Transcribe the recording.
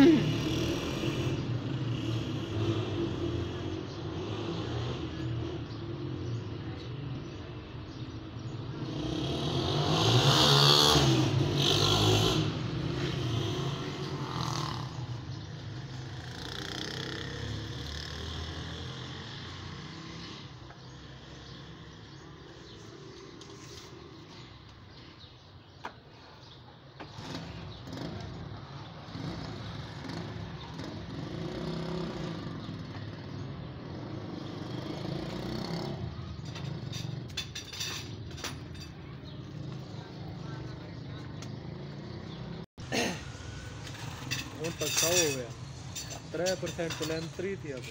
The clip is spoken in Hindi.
Mm-hmm. लगभग सौ हो गया त्रे परसेंट प्लान फ्री थी अब